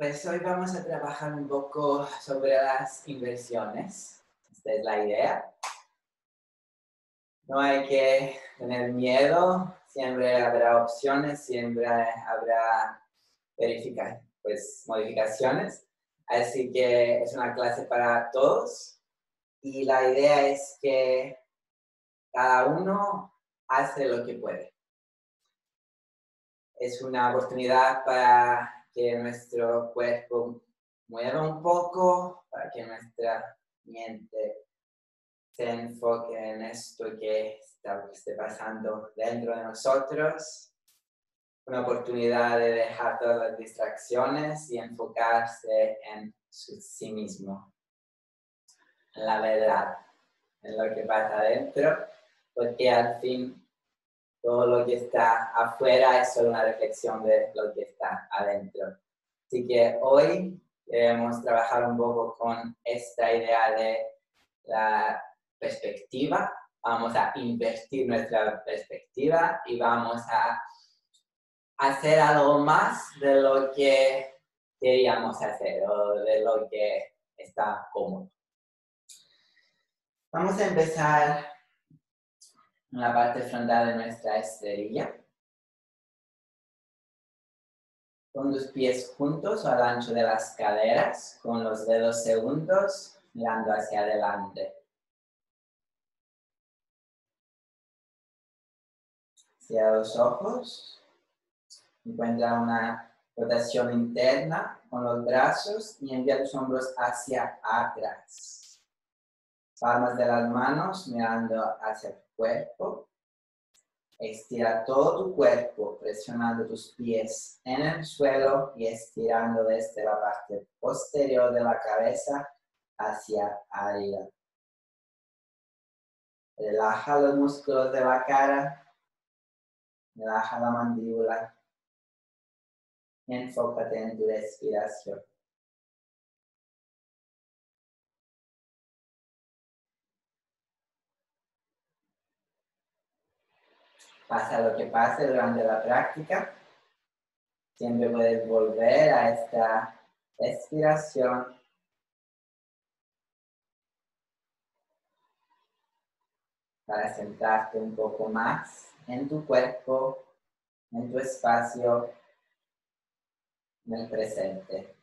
Pues hoy vamos a trabajar un poco sobre las inversiones. Esta es la idea. No hay que tener miedo, siempre habrá opciones, siempre habrá verificar, pues, modificaciones. Así que es una clase para todos y la idea es que cada uno hace lo que puede. Es una oportunidad para que nuestro cuerpo mueva un poco, para que nuestra mente se enfoque en esto que está, pasando dentro de nosotros. Una oportunidad de dejar todas las distracciones y enfocarse en sí mismo, en la verdad, en lo que pasa adentro, porque al fin todo lo que está afuera es solo una reflexión de lo que está adentro. Así que hoy queremos trabajar un poco con esta idea de la perspectiva. Vamos a invertir nuestra perspectiva y vamos a hacer algo más de lo que queríamos hacer o de lo que está cómodo. Vamos a empezar en la parte frontal de nuestra esterilla. Con los pies juntos al ancho de las caderas, con los dedos segundos mirando hacia adelante. Cierra los ojos. Encuentra una rotación interna con los brazos y envía los hombros hacia atrás. Palmas de las manos mirando hacia cuerpo. Estira todo tu cuerpo presionando tus pies en el suelo y estirando desde la parte posterior de la cabeza hacia arriba. Relaja los músculos de la cara, relaja la mandíbula. Enfócate en tu respiración. Pasa lo que pase durante la práctica, siempre puedes volver a esta respiración. Para sentarte un poco más en tu cuerpo, en tu espacio, en el presente.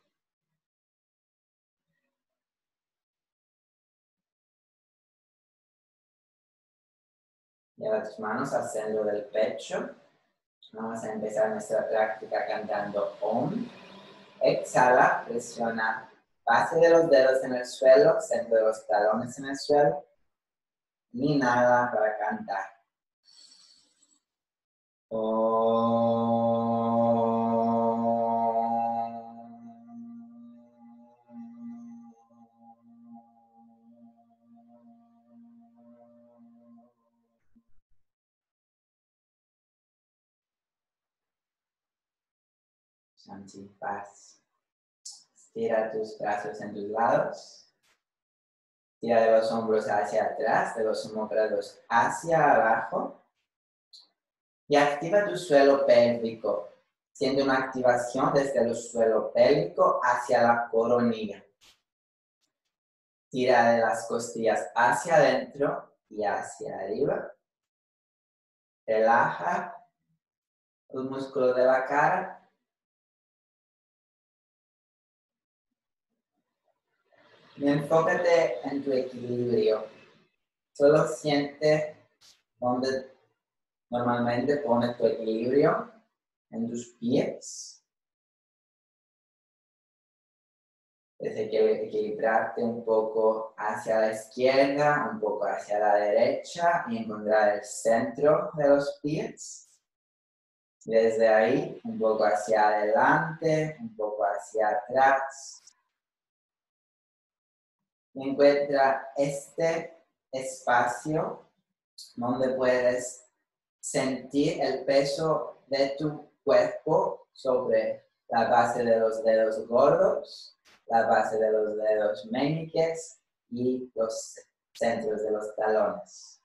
Lleva tus manos al centro del pecho. Vamos a empezar nuestra práctica cantando OM. Exhala, presiona base de los dedos en el suelo, centro de los talones en el suelo. Inhala para cantar. Shanti, paz. Estira tus brazos en tus lados. Tira de los hombros hacia atrás, de los homóplatos hacia abajo. Y activa tu suelo pélvico, siendo una activación desde el suelo pélvico hacia la coronilla. Tira de las costillas hacia adentro y hacia arriba. Relaja los músculos de la cara Y enfócate en tu equilibrio. Solo siente donde normalmente pones tu equilibrio en tus pies. Desde que equilibrarte un poco hacia la izquierda, un poco hacia la derecha y encontrar el centro de los pies. Desde ahí, un poco hacia adelante, un poco hacia atrás encuentra este espacio donde puedes sentir el peso de tu cuerpo sobre la base de los dedos gordos, la base de los dedos meñiques y los centros de los talones.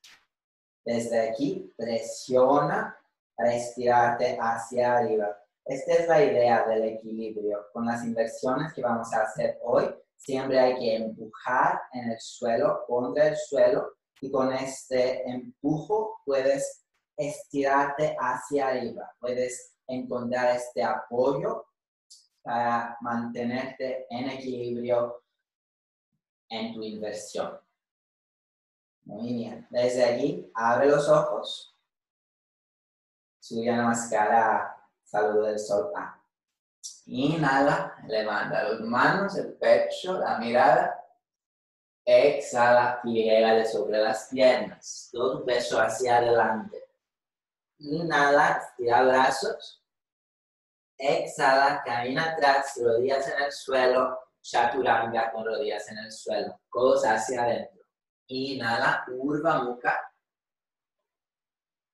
Desde aquí presiona para estirarte hacia arriba. Esta es la idea del equilibrio. Con las inversiones que vamos a hacer hoy, siempre hay que empujar en el suelo, contra el suelo, y con este empujo puedes estirarte hacia arriba, puedes encontrar este apoyo para mantenerte en equilibrio en tu inversión. Muy bien. Desde allí, abre los ojos. Suya máscara, saludo del sol. Ah. Inhala, levanta las manos, el pecho, la mirada. Exhala, de sobre las piernas. Todo peso hacia adelante. Inhala, estira brazos. Exhala, camina atrás, rodillas en el suelo. Chaturanga con rodillas en el suelo. Codos hacia adentro. Inhala, Urva Mukha.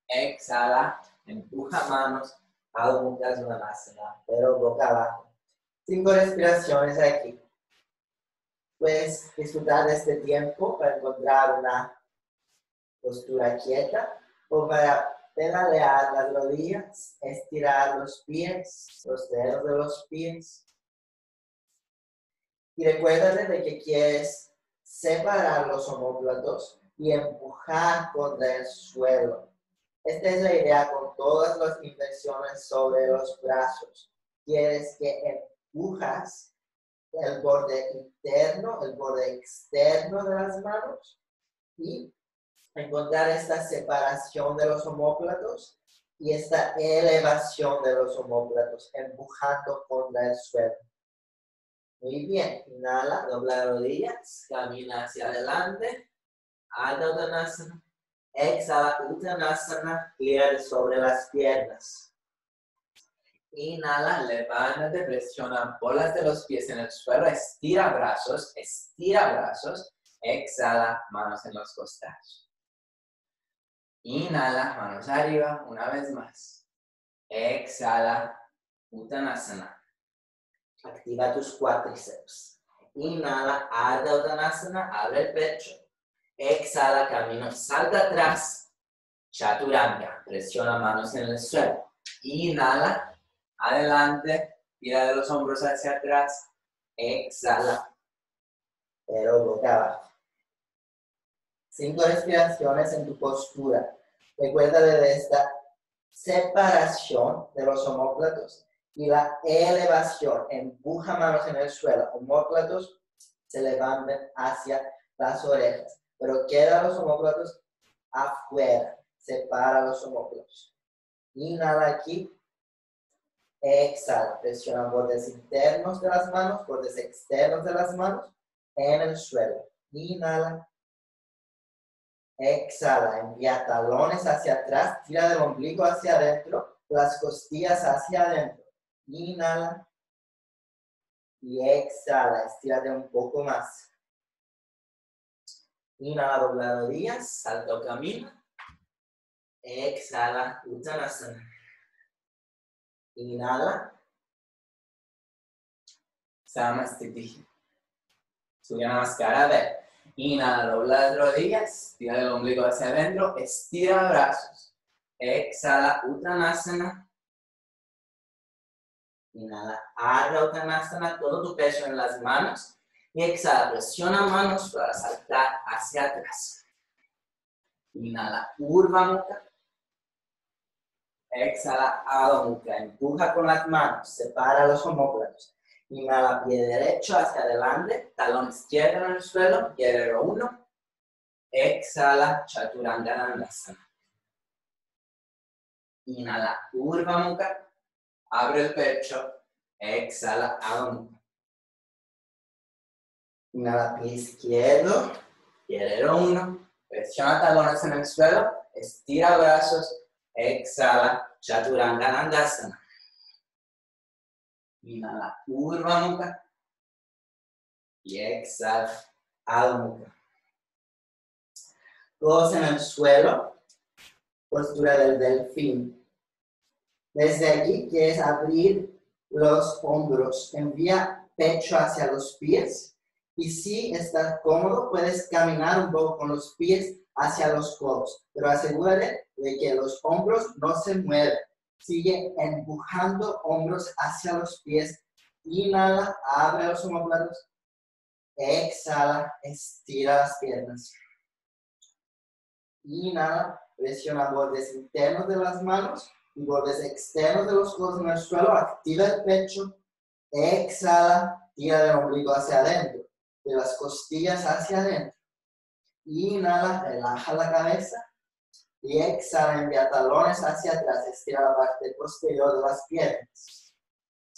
Exhala, empuja manos. Adho Mukha Svanasana, pero boca abajo. Cinco respiraciones aquí puedes disfrutar de este tiempo para encontrar una postura quieta o para pedalear las rodillas, estirar los pies, los dedos de los pies. Y recuérdate de que quieres separar los homóplatos y empujar contra el suelo. Esta es la idea con todas las inversiones sobre los brazos. Quieres que empujas el borde interno, el borde externo de las manos y encontrar esta separación de los homóplatos y esta elevación de los homóplatos, empujando contra el suelo. Muy bien, inhala, dobla rodillas, camina hacia adelante, Adha Uttanasana, exhala Uttanasana, gira sobre las piernas. Inhala, levántate, presiona bolas de los pies en el suelo, estira brazos, estira brazos, exhala, manos en los costados. Inhala, manos arriba, una vez más. Exhala, Uttanasana. Activa tus cuádriceps. Inhala, Adha Uttanasana, abre el pecho. Exhala, camino, salta atrás. Chaturanga, presiona manos en el suelo. Inhala, adelante, tira de los hombros hacia atrás, exhala, pero boca abajo. Cinco respiraciones en tu postura. Recuerda de esta separación de los homóplatos y la elevación. Empuja manos en el suelo. Homóplatos se levantan hacia las orejas, pero queda los homóplatos afuera. Separa los homóplatos. Inhala aquí, Exhala, presiona bordes internos de las manos, bordes externos de las manos en el suelo. Inhala. Exhala, envía talones hacia atrás, tira del ombligo hacia adentro, las costillas hacia adentro. Inhala. Y exhala, estírate un poco más. Inhala, dobla rodillas, salto camino. Exhala, Uttanasana. Inhala. Samastiti. Surya Namaskara. Inhala, dobla las rodillas, tira el ombligo hacia adentro, estira brazos. Exhala, Uttanasana. Inhala, Ardha Uttanasana, todo tu peso en las manos. Y exhala, presiona manos para saltar hacia atrás. Inhala, Urva Exhala, Adho Empuja con las manos, separa los homóplatos. Inhala, pie derecho hacia adelante, talón izquierdo en el suelo, guerrero 1. Exhala, Chaturanga. Inhala, Urva Mukha. Abre el pecho. Exhala, Adho Inhala, pie izquierdo, guerrero 1. Presiona talones en el suelo, estira brazos, Exhala, Chaturanga Dandasana. Inhala, Urva Mukha. Y exhala, Adho Mukha. Todos en el suelo, postura del delfín. Desde aquí quieres abrir los hombros, envía pecho hacia los pies y si estás cómodo puedes caminar un poco con los pies hacia los codos, pero asegúrate de que los hombros no se mueven. sigue empujando hombros hacia los pies. Inhala, abre los omoplatos. Exhala, estira las piernas. Inhala, presiona bordes internos de las manos y bordes externos de los codos en el suelo. Activa el pecho. Exhala, tira del ombligo hacia adentro, de las costillas hacia adentro. Inhala, relaja la cabeza. Y exhala, envía talones hacia atrás, estira la parte posterior de las piernas.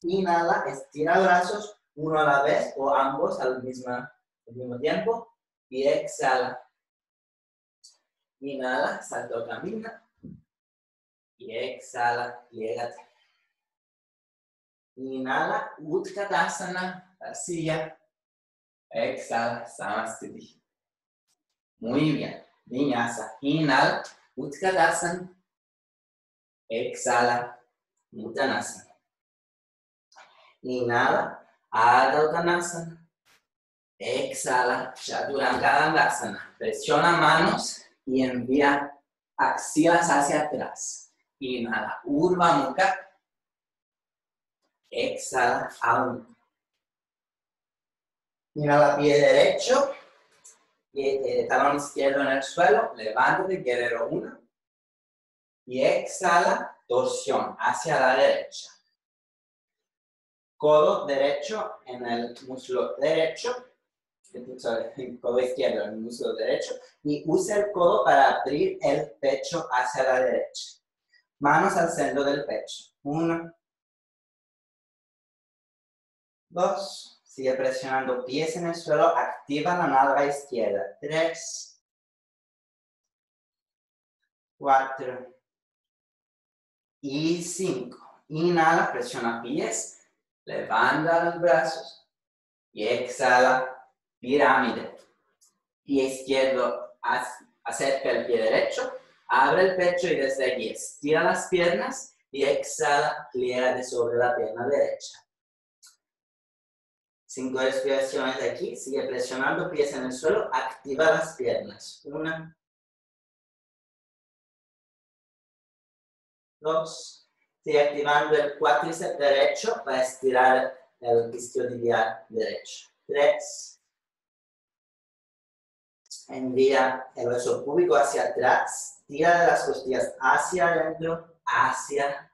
Inhala, estira brazos, uno a la vez o ambos al mismo, al tiempo. Y exhala. Inhala, salto, camina. Y exhala, pliégate. Inhala, Utkatasana, la silla. Exhala, Samastiti. Muy bien. Vinyasa. Inhala, Utkatasana. Exhala, Uttanasana. Inhala, Adha. Exhala, Chaturanga Dandasana. Presiona manos y envía axilas hacia atrás. Inhala, Urva Mukha. Exhala. Inhala, pie derecho. Y, talón izquierdo en el suelo. Levántate, guerrero 1. Y exhala, torsión hacia la derecha. Codo derecho en el muslo derecho el codo izquierdo en el muslo derecho y usa el codo para abrir el pecho hacia la derecha. Manos al centro del pecho. Uno. Dos. Sigue presionando pies en el suelo. Activa la nalga izquierda. Tres. Cuatro. Y cinco. Inhala, presiona pies. Levanta los brazos. Y exhala, pirámide. Pie izquierdo acerca el pie derecho, abre el pecho y desde aquí estira las piernas y exhala, de sobre la pierna derecha. Cinco respiraciones de aquí, sigue presionando pies en el suelo, activa las piernas. Una, dos, sigue activando el cuádriceps derecho para estirar el isquiotibial derecho. Tres, envía el hueso púbico hacia atrás, tira de las costillas hacia adentro, hacia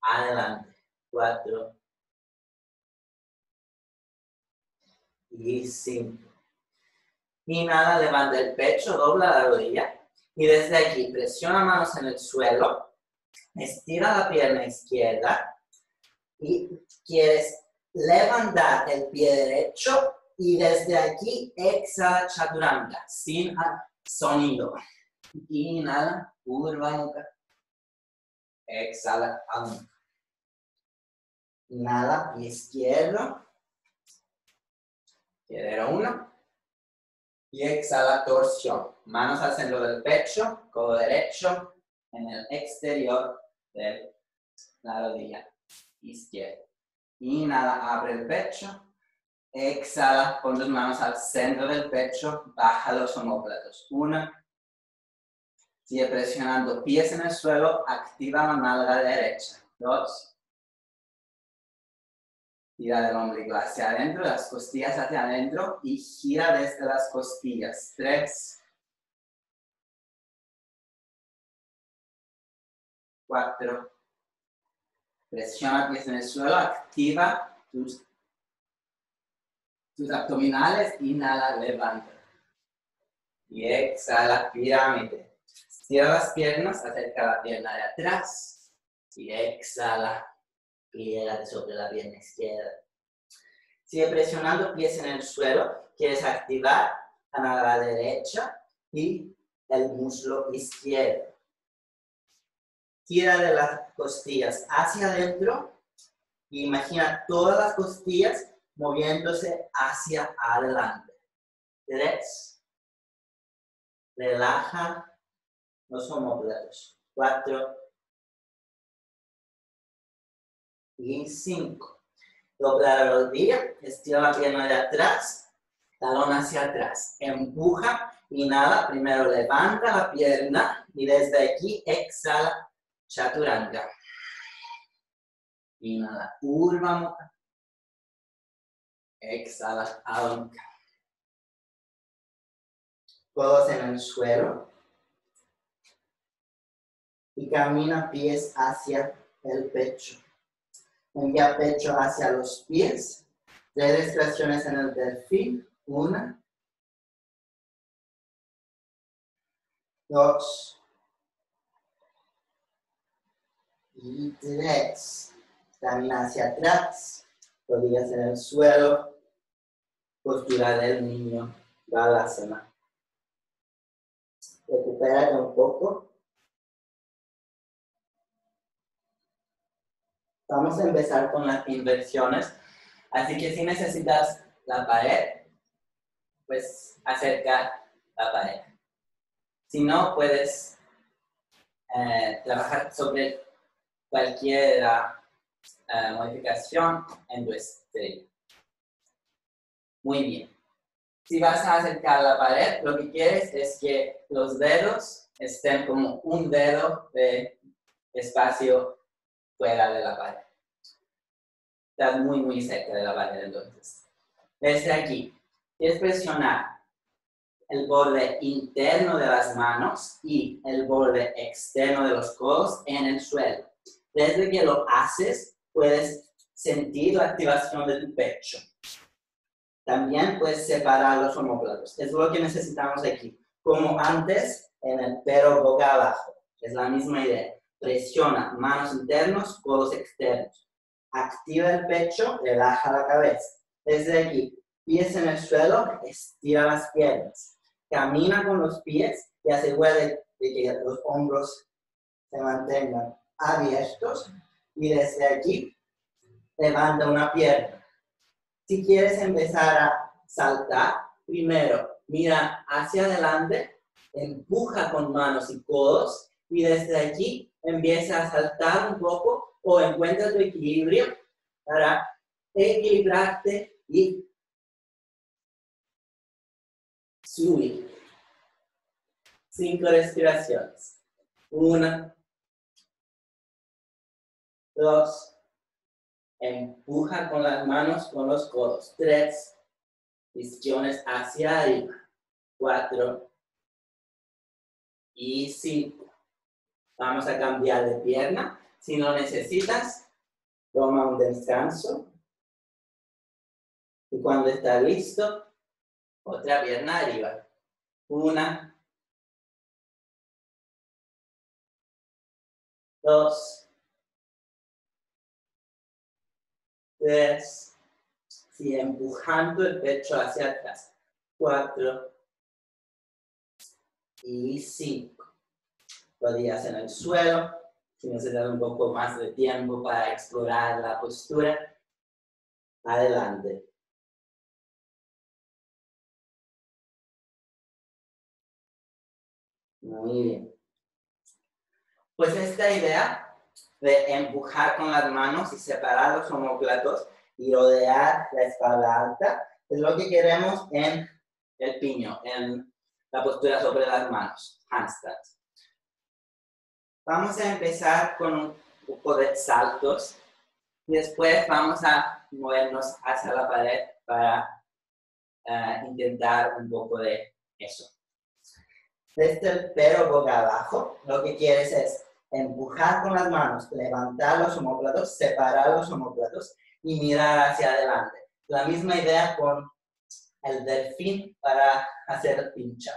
adelante. Cuatro. Y cinco. Inhala, levanta el pecho, dobla la rodilla. Y desde aquí presiona manos en el suelo. Estira la pierna izquierda. Y quieres levantar el pie derecho y desde aquí exhala chaturanga, sin sonido. Inhala, urva Exhala, Anka. Inhala, izquierdo. Y exhala, torsión. Manos al centro del pecho, codo derecho en el exterior de la rodilla izquierda. Inhala, abre el pecho. Exhala, con tus manos al centro del pecho, baja los homóplatos. Una. Sigue presionando pies en el suelo, activa la nalga derecha. Dos. Tira del ombligo hacia adentro, las costillas hacia adentro y gira desde las costillas. Tres. Cuatro. Presiona pies en el suelo, activa tus tus abdominales, inhala, levanta. Y exhala, pirámide. Cierra las piernas, acerca la pierna de atrás. Y exhala, pliega sobre la pierna izquierda. Sigue presionando pies en el suelo. Quieres activar la derecha y el muslo izquierdo. Tira de las costillas hacia adentro. imagina todas las costillas moviéndose hacia adelante. Tres. Relaja los homóplatos. Cuatro. Y cinco. Dobla la rodilla, estira la pierna de atrás, talón hacia atrás. Empuja, inhala, primero levanta la pierna y desde aquí exhala, chaturanga. Inhala, Urdhva Mukha. Exhala, Adho Todos en el suelo. Y camina pies hacia el pecho. Envía pecho hacia los pies. Tres respiraciones en el delfín. Una. Dos. Y tres. Camina hacia atrás. Rodillas en el suelo. Postura del niño. Balasana. Recupérate un poco. Vamos a empezar con las inversiones. Así que si necesitas la pared, pues acerca la pared. Si no, puedes eh, trabajar sobre cualquier eh, modificación en tu estrella. Muy bien. Si vas a acercar la pared, lo que quieres es que los dedos estén como un dedo de espacio fuera de la pared. Estás muy, muy cerca de la pared entonces. Desde aquí, es presionar el borde interno de las manos y el borde externo de los codos en el suelo. Desde que lo haces, puedes sentir la activación de tu pecho. También puedes separar los homóplatos. Es lo que necesitamos aquí. Como antes, en el pero boca abajo. Es la misma idea. Presiona manos internos, codos externos. Activa el pecho, relaja la cabeza. Desde aquí, pies en el suelo, estira las piernas. Camina con los pies y asegura de, que los hombros se mantengan abiertos. Y desde aquí, levanta una pierna. Si quieres empezar a saltar, primero mira hacia adelante, empuja con manos y codos y desde aquí empieza a saltar un poco o encuentra tu equilibrio para equilibrarte y subir. Cinco respiraciones. Una, dos, empuja con las manos, con los codos. Tres, visiones hacia arriba. Cuatro y cinco. Vamos a cambiar de pierna. Si no necesitas, toma un descanso. Y cuando está listo, otra pierna arriba. Una. Dos. Tres. Sigue empujando el pecho hacia atrás. Cuatro. Y cinco rodillas en el suelo. Si necesitas un poco más de tiempo para explorar la postura, adelante. Muy bien. Pues esta idea de empujar con las manos y separar los homóplatos y rodear la espalda alta es lo que queremos en el piño, en la postura sobre las manos, handstands. Vamos a empezar con un poco de saltos y después vamos a movernos hacia la pared para eh, intentar un poco de eso. Desde el pero boca abajo, lo que quieres es empujar con las manos, levantar los homóplatos, separar los homóplatos y mirar hacia adelante. La misma idea con el delfín para hacer pincha.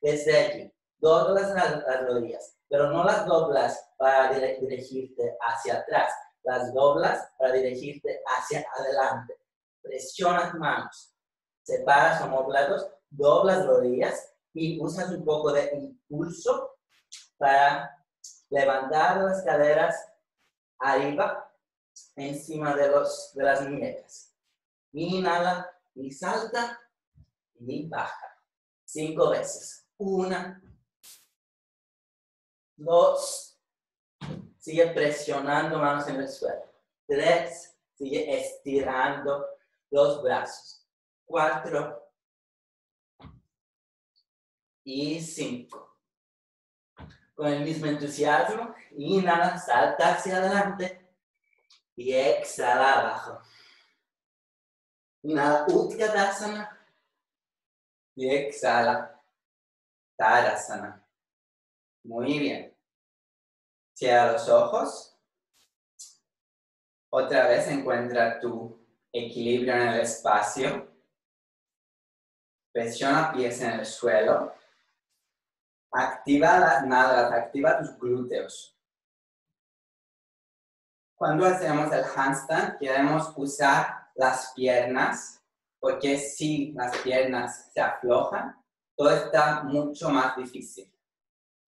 Desde aquí, doblas las rodillas, pero no las doblas para dirigirte hacia atrás, las doblas para dirigirte hacia adelante. Presionas manos, separas homóplatos, doblas rodillas y usas un poco de impulso para levantar las caderas arriba, encima de, los, de las muñecas. Inhala y salta y baja. Cinco veces. Una, Dos, sigue presionando manos en el suelo. Tres, sigue estirando los brazos. Cuatro y cinco. Con el mismo entusiasmo, inhala, salta hacia adelante. Y exhala abajo. Inhala Utkatasana. Y exhala Tadasana. Muy bien. Cierra los ojos. Otra vez encuentra tu equilibrio en el espacio. Presiona pies en el suelo. Activa las nalgas, activa tus glúteos. Cuando hacemos el handstand, queremos usar las piernas, porque si las piernas se aflojan, todo está mucho más difícil.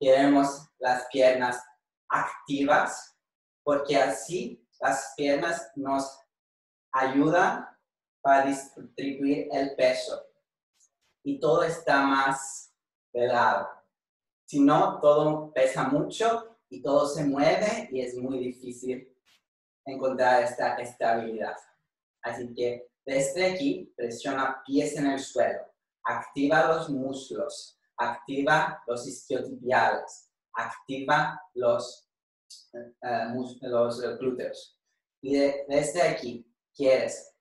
Queremos las piernas activas, porque así las piernas nos ayudan para distribuir el peso y todo está más lado. Si no, todo pesa mucho y todo se mueve y es muy difícil encontrar esta estabilidad. Así que desde aquí presiona pies en el suelo, activa los muslos, activa los isquiotibiales, activa los, uh, glúteos. Y desde aquí quieres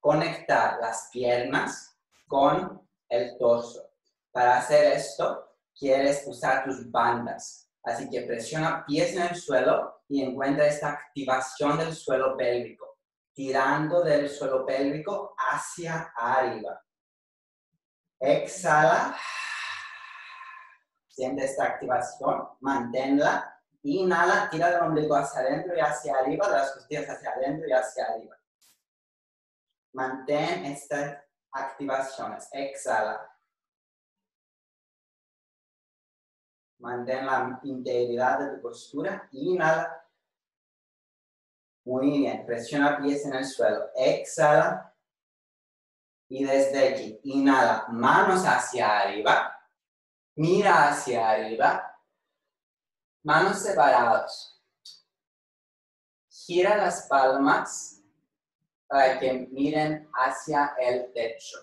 conectar las piernas con el torso. Para hacer esto, quieres usar tus bandas. Así que presiona pies en el suelo y encuentra esta activación del suelo pélvico, tirando del suelo pélvico hacia arriba. Exhala. Siente esta activación, manténla. Inhala, tira el ombligo hacia adentro y hacia arriba, de las costillas hacia adentro y hacia arriba. Mantén estas activaciones. Exhala. Mantén la integridad de tu postura. Inhala. Muy bien. Presiona pies en el suelo. Exhala. Y desde aquí, inhala, manos hacia arriba. Mira hacia arriba. Manos separados. Gira las palmas para que miren hacia el techo.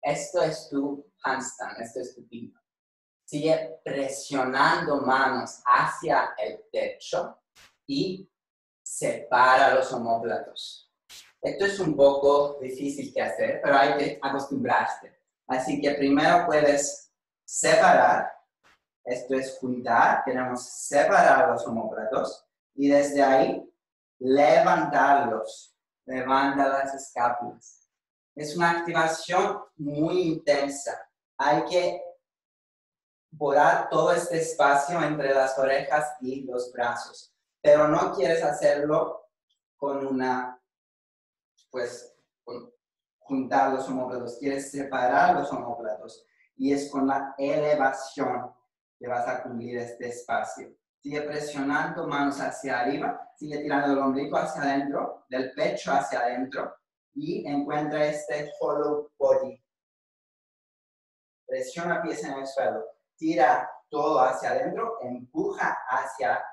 Esto es tu handstand, esto es tu pino. Sigue presionando manos hacia el techo y separa los homóplatos. Esto es un poco difícil de hacer, pero hay que acostumbrarse. Así que primero puedes separar, esto es juntar, queremos separar los homóplatos y desde ahí levantarlos, levanta las escápulas. Es una activación muy intensa. Hay que borrar todo este espacio entre las orejas y los brazos. Pero no quieres hacerlo con una, pues, juntar los homóplatos. Quieres separar los homóplatos. Y es con la elevación que vas a cumplir este espacio. Sigue presionando manos hacia arriba, sigue tirando el ombligo hacia adentro, del pecho hacia adentro y encuentra este hollow body. Presiona pies en el suelo tira todo hacia adentro, empuja hacia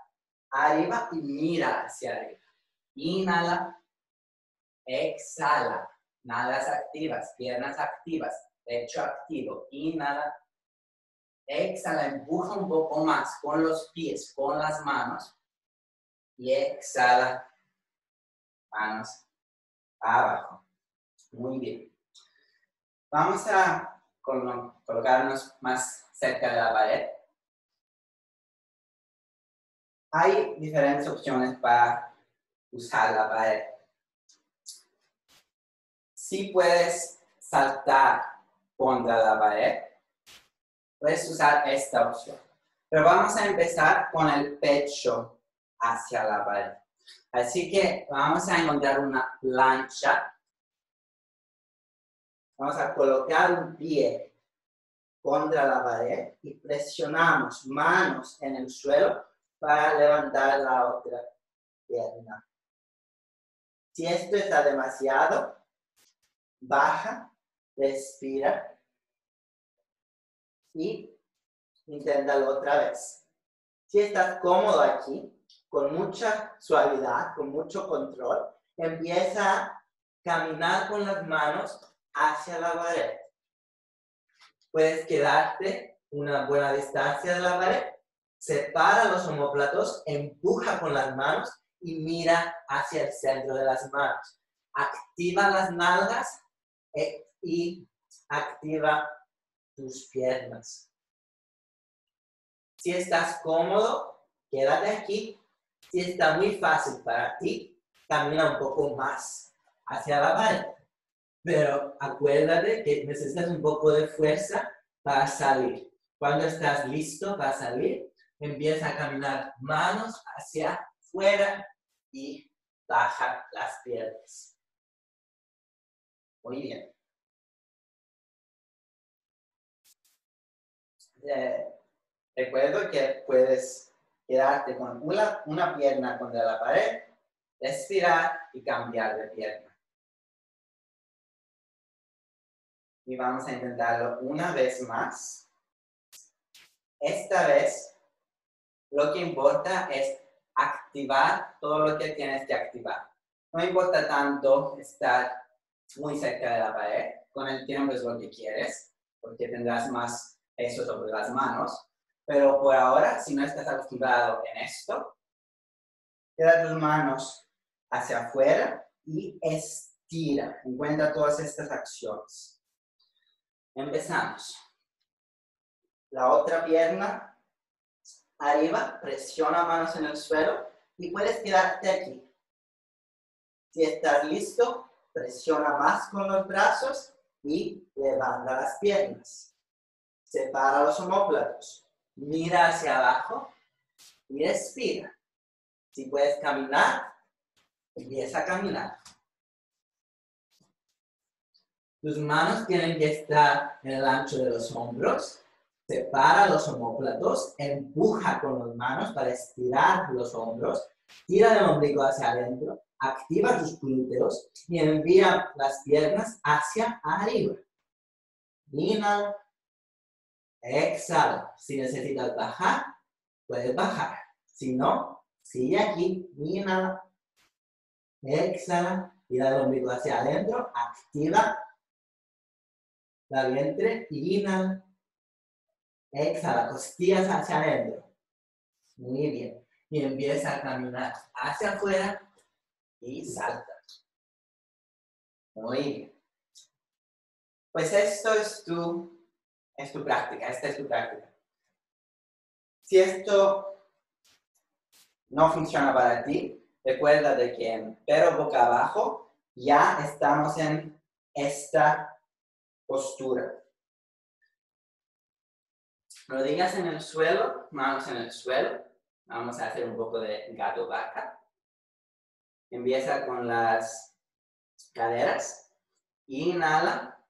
arriba y mira hacia arriba. Inhala, exhala, nalgas activas, piernas activas, pecho activo. Inhala, exhala, empuja un poco más con los pies, con las manos. Y exhala, manos abajo. Muy bien. Vamos a colocarnos más cerca de la pared. Hay diferentes opciones para usar la pared. Si puedes saltar contra la pared, puedes usar esta opción. Pero vamos a empezar con el pecho hacia la pared. Así que vamos a encontrar una plancha. Vamos a colocar un pie contra la pared y presionamos manos en el suelo para levantar la otra pierna. Si esto está demasiado, baja, respira y inténtalo otra vez. Si estás cómodo aquí, con mucha suavidad, con mucho control, empieza a caminar con las manos hacia la pared puedes quedarte una buena distancia de la pared, separa los homóplatos, empuja con las manos y mira hacia el centro de las manos. Activa las nalgas eh, y activa tus piernas. Si estás cómodo, quédate aquí. Si está muy fácil para ti, camina un poco más hacia la pared. Pero acuérdate que necesitas un poco de fuerza para salir. Cuando estás listo para salir, empieza a caminar manos hacia afuera y baja las piernas. Muy bien. Eh, recuerdo que puedes quedarte con una, una pierna contra la pared, respirar y cambiar de pierna. Y vamos a intentarlo una vez más. Esta vez, lo que importa es activar todo lo que tienes que activar. No importa tanto estar muy cerca de la pared, con el tiempo es lo que quieres, porque tendrás más peso sobre las manos, pero por ahora, si no estás acostumbrado en esto, queda tus manos hacia afuera y estira. Encuentra todas estas acciones. Empezamos. La otra pierna arriba, presiona manos en el suelo y puedes quedarte aquí. Si estás listo, presiona más con los brazos y levanta las piernas. Separa los homóplatos. Mira hacia abajo y respira. Si puedes caminar, empieza a caminar. Tus manos tienen que estar en el ancho de los hombros. Separa los homóplatos, empuja con las manos para estirar los hombros, tira el ombligo hacia adentro, activa tus glúteos y envía las piernas hacia arriba. Inhala, exhala. Si necesitas bajar, puedes bajar. Si no, sigue aquí. Inhala, exhala, tira el ombligo hacia adentro, activa la vientre, inhala, exhala, costillas hacia adentro. Muy bien. Y empieza a caminar hacia afuera y salta. Muy bien. Pues esto es tu, es tu práctica, esta es tu práctica. Si esto no funciona para ti, recuerda de que en pero boca abajo ya estamos en esta postura. Rodillas en el suelo, manos en el suelo. Vamos a hacer un poco de gato vaca. Empieza con las caderas. Inhala.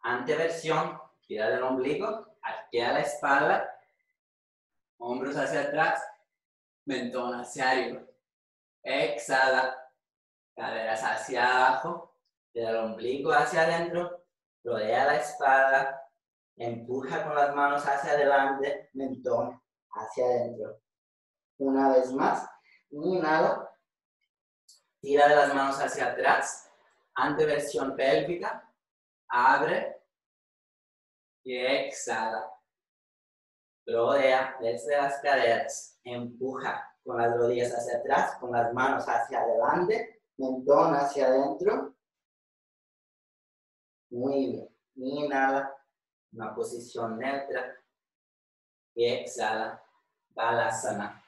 Anteversión. Tira del ombligo. Arquea la espalda. Hombros hacia atrás. Mentón hacia arriba. Exhala. Caderas hacia abajo. Tira el ombligo hacia adentro rodea la espada, empuja con las manos hacia adelante, mentón hacia adentro. Una vez más, inhala, tira de las manos hacia atrás, anteversión pélvica, abre exhala. Rodea desde las caderas, empuja con las rodillas hacia atrás, con las manos hacia adelante, mentón hacia adentro, muy bien. Inhala, una posición neutra. Exhala, balasana.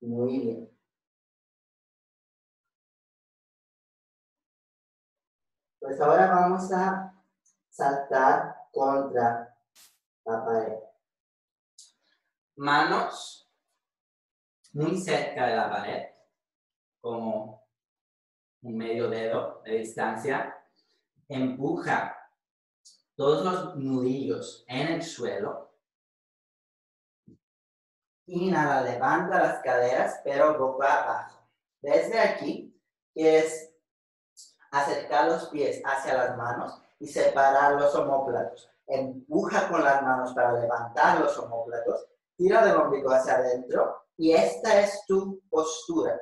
Muy bien. Pues ahora vamos a saltar contra la pared. Manos muy cerca de la pared, como un medio dedo de distancia, empuja todos los nudillos en el suelo. Inhala, levanta las caderas, pero boca abajo. Desde aquí, es acercar los pies hacia las manos y separar los homóplatos. Empuja con las manos para levantar los homóplatos, tira del ombligo hacia adentro y esta es tu postura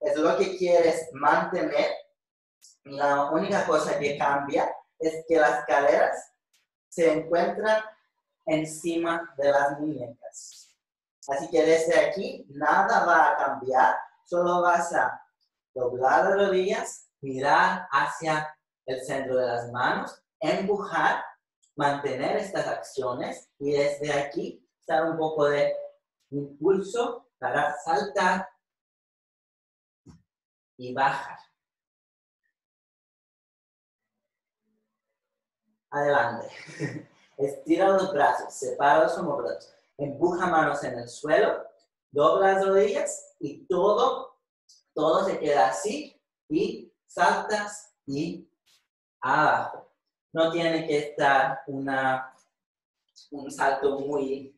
es lo que quieres mantener. La única cosa que cambia es que las caderas se encuentran encima de las muñecas. Así que desde aquí nada va a cambiar, solo vas a doblar las rodillas, mirar hacia el centro de las manos, empujar, mantener estas acciones y desde aquí dar un poco de impulso para saltar y bajar. Adelante. Estira los brazos, separa los homóplatos, empuja manos en el suelo, dobla las rodillas y todo, todo se queda así y saltas y abajo. No tiene que estar una, un salto muy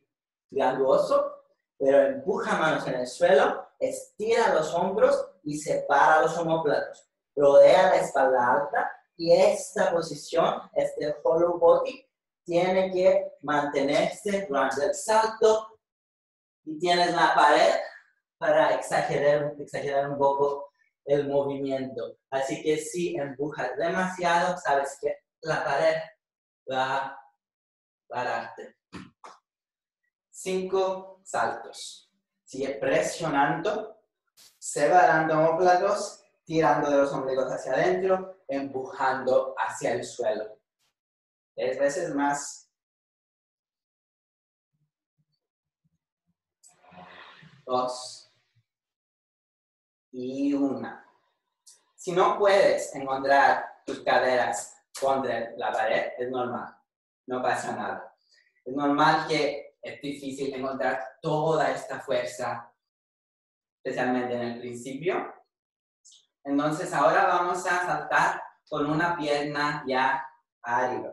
grandoso, pero empuja manos en el suelo, estira los hombros y separa los homóplatos. Rodea la espalda alta y esta posición, este hollow body, tiene que mantenerse durante el salto y tienes la pared para exagerar, exagerar un poco el movimiento. Así que si empujas demasiado, sabes que la pared va a pararte. Cinco saltos. Sigue presionando, separando homóplatos, tirando de los ombligos hacia adentro, empujando hacia el suelo. Tres veces más. Dos. Y una. Si no puedes encontrar tus caderas contra la pared, es normal. No pasa nada. Es normal que es difícil encontrar toda esta fuerza, especialmente en el principio. Entonces ahora vamos a saltar con una pierna ya arriba.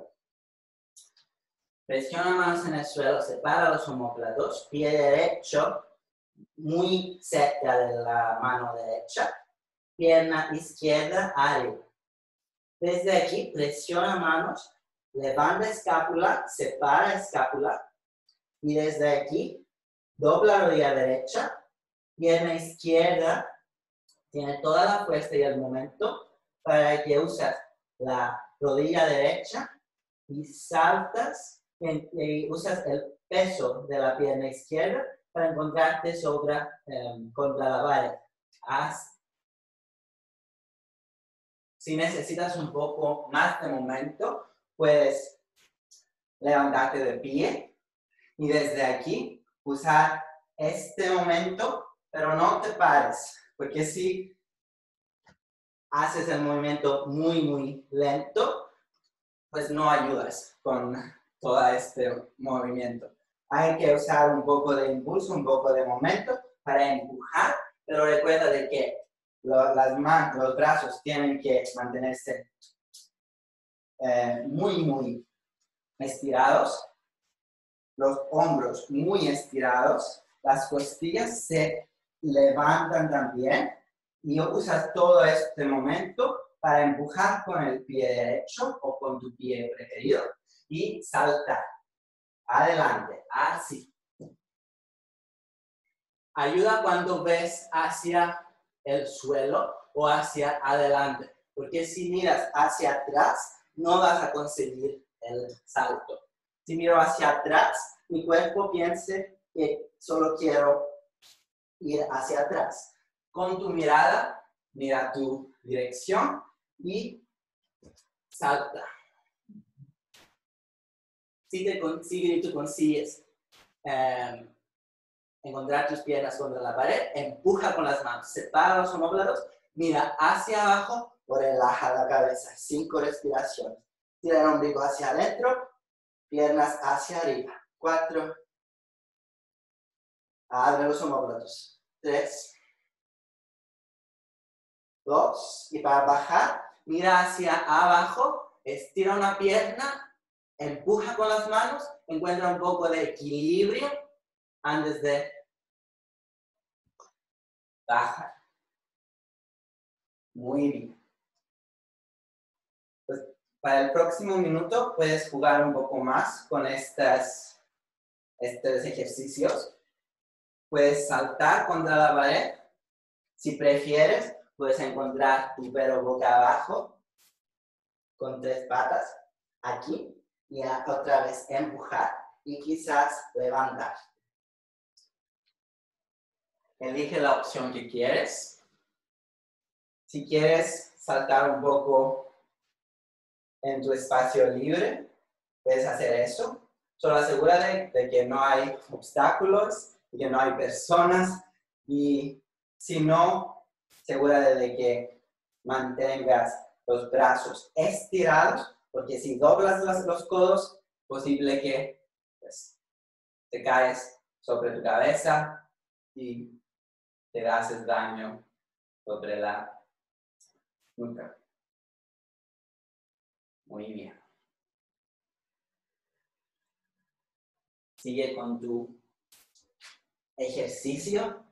Presiona manos en el suelo, separa los homóplatos, pie derecho muy cerca de la mano derecha, pierna izquierda arriba. Desde aquí presiona manos, levanta escápula, separa escápula y desde aquí dobla rodilla derecha, pierna izquierda, tiene toda la fuerza y el momento para que usas la rodilla derecha y saltas y usas el peso de la pierna izquierda para encontrarte sobre, em, contra la pared. si necesitas un poco más de momento, puedes levantarte de pie y desde aquí usar este momento, pero no te pares, porque si haces el movimiento muy, muy lento, pues no ayudas con todo este movimiento. Hay que usar un poco de impulso, un poco de momento para empujar, pero recuerda de que las manos, los brazos tienen que mantenerse eh, muy, muy estirados, los hombros muy estirados, las costillas se levantan también y usas todo este momento para empujar con el pie derecho o con tu pie preferido y saltar. Adelante, así. Ayuda cuando ves hacia el suelo o hacia adelante, porque si miras hacia atrás no vas a conseguir el salto. Si miro hacia atrás, mi cuerpo piense que solo quiero ir hacia atrás. Con tu mirada, mira tu dirección y salta si, te, tú consigues encontrar tus piernas contra la pared, empuja con las manos, separa los homóplatos, mira hacia abajo, relaja la cabeza, cinco respiraciones. Tira el ombligo hacia adentro, piernas hacia arriba. Cuatro. Abre los homóplatos. Tres. Dos. Y para bajar, mira hacia abajo, estira una pierna, empuja con las manos, encuentra un poco de equilibrio antes de bajar. Muy bien. Pues para el próximo minuto puedes jugar un poco más con estas, estos ejercicios. Puedes saltar contra la pared. Si prefieres, puedes encontrar tu perro boca abajo con tres patas aquí y otra vez empujar y quizás levantar. elige la opción que quieres. Si quieres saltar un poco en tu espacio libre, puedes hacer eso. Solo asegúrate de que no hay obstáculos y que no hay personas. Y si no, asegúrate de que mantengas los brazos estirados, porque si doblas los, codos, posible que pues, te caes sobre tu cabeza y te haces daño sobre la nuca. Muy bien. Sigue con tu ejercicio.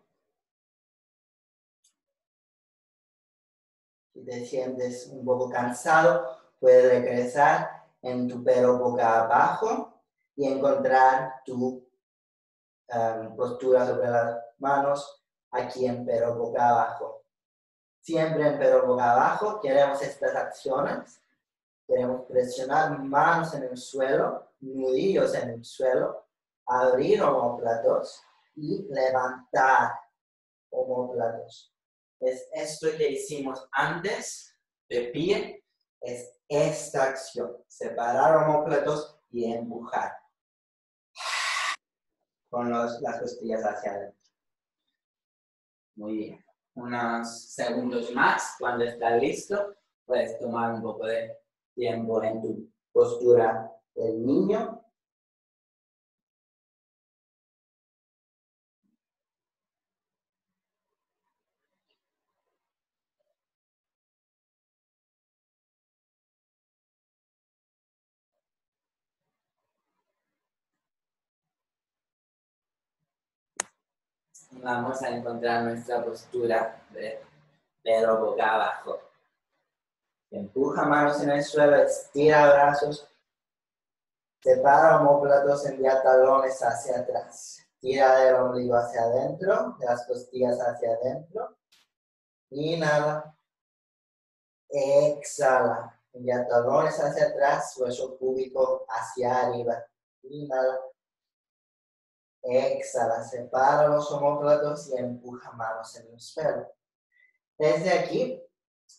Si te sientes un poco cansado, puedes regresar en tu pelo boca abajo y encontrar tu um, postura sobre las manos aquí en pelo boca abajo. Siempre en pelo boca abajo queremos estas acciones. Queremos presionar manos en el suelo, nudillos en el suelo, abrir homóplatos y levantar homóplatos. Es esto que hicimos antes de pie, es esta acción, separar homóplatos y empujar con las costillas hacia adentro. Muy bien. Unos segundos más, cuando estás listo, puedes tomar un poco de tiempo en tu postura del niño vamos a encontrar nuestra postura de dedo boca abajo. Empuja manos en el suelo, estira brazos, separa homóplatos, envía talones hacia atrás. Tira del ombligo hacia adentro, de las costillas hacia adentro. Inhala. Exhala. Envía talones hacia atrás, hueso cúbico hacia arriba. Inhala. Exhala, separa los homóplatos y empuja manos en el suelo. Desde aquí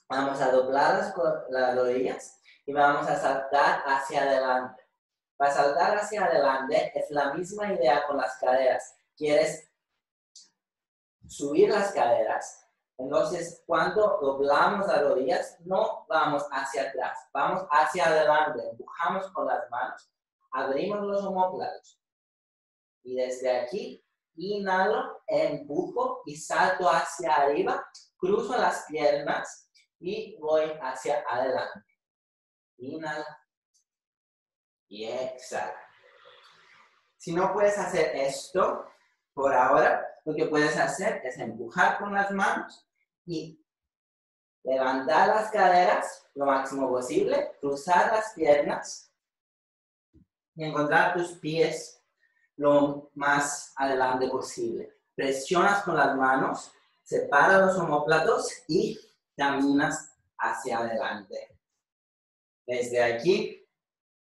vamos a doblar las, rodillas y vamos a saltar hacia adelante. Para saltar hacia adelante es la misma idea con las caderas. Quieres subir las caderas. Entonces, cuando doblamos las rodillas, no vamos hacia atrás, vamos hacia adelante, empujamos con las manos, abrimos los homóplatos y desde aquí, inhalo, empujo y salto hacia arriba, cruzo las piernas y voy hacia adelante. Inhala y exhala. Si no puedes hacer esto por ahora, lo que puedes hacer es empujar con las manos y levantar las caderas lo máximo posible, cruzar las piernas y encontrar tus pies lo más adelante posible. Presionas con las manos, separa los homóplatos y caminas hacia adelante. Desde aquí,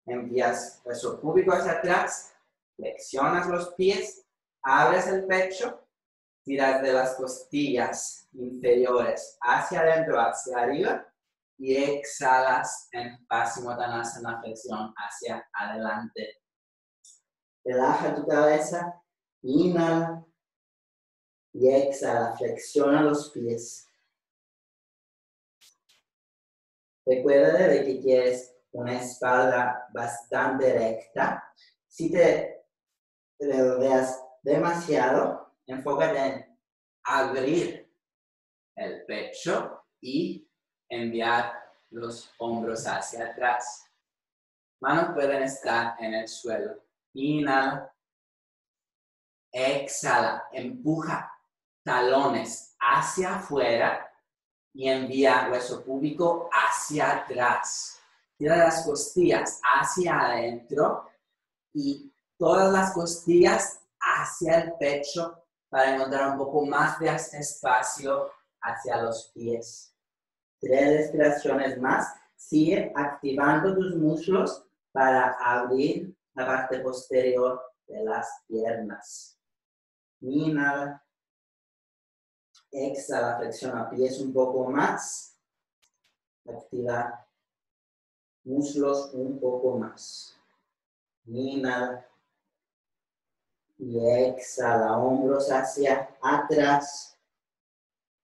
envías peso cúbico hacia atrás, flexionas los pies, abres el pecho, tiras de las costillas inferiores hacia adentro, hacia arriba, y exhalas en Pasimottanasana flexión hacia adelante. Relaja tu cabeza, inhala y exhala, flexiona los pies. Recuerda de que quieres una espalda bastante recta. Si te rodeas demasiado, enfócate en abrir el pecho y enviar los hombros hacia atrás. Manos pueden estar en el suelo. Inhala. Exhala. Empuja talones hacia afuera y envía hueso púbico hacia atrás. Tira las costillas hacia adentro y todas las costillas hacia el pecho para encontrar un poco más de espacio hacia los pies. Tres respiraciones más. Sigue activando tus muslos para abrir la parte posterior de las piernas. Inhala Exhala, flexiona pies un poco más. Activa muslos un poco más. Inhala. Y exhala, hombros hacia atrás.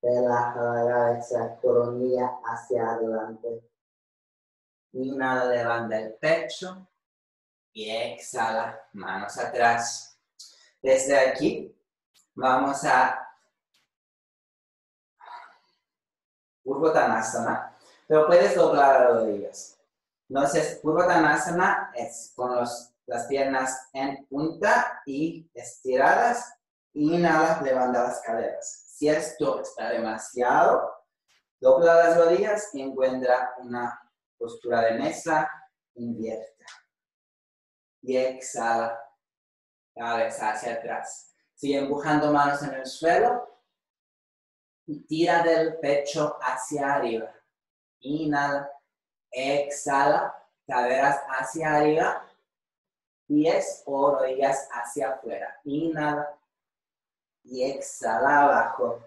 Relaja la cabeza, coronilla hacia adelante. Inhala, levanta el pecho. Y exhala, manos atrás. Desde aquí vamos a Purvottanasana, pero puedes doblar las rodillas. Entonces, Purvottanasana es con las piernas en punta y estiradas. Inhala, levanta las caderas. Si esto está demasiado, dobla las rodillas y encuentra una postura de mesa, invierta. Y exhala, cabeza hacia atrás. Sigue empujando manos en el suelo y tira del pecho hacia arriba. Inhala, exhala, caderas hacia arriba, pies o rodillas hacia afuera. Inhala y exhala abajo.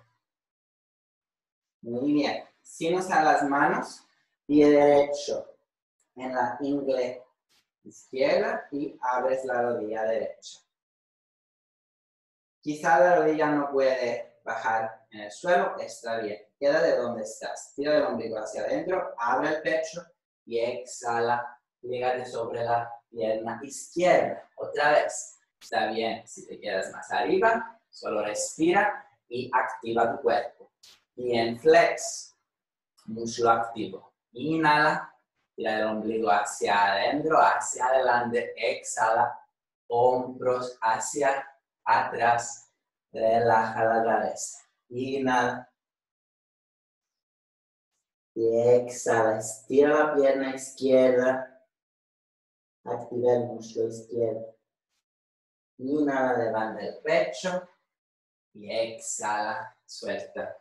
Muy bien. Si a las manos, pie derecho en la ingle izquierda y abres la rodilla derecha. Quizá la rodilla no puede bajar en el suelo, está bien. Queda de donde estás. Tira el ombligo hacia adentro, abre el pecho y exhala. Llegate sobre la pierna izquierda. Otra vez. Está bien. Si te quedas más arriba, solo respira y activa tu cuerpo. Bien, flex. Muslo activo. Inhala. El ombligo hacia adentro, hacia adelante. Exhala. Hombros hacia atrás. Relaja la cabeza. Inhala. Y exhala. Estira la pierna izquierda. Activa el muslo izquierdo. Inhala, levanta el pecho. Y exhala, suelta.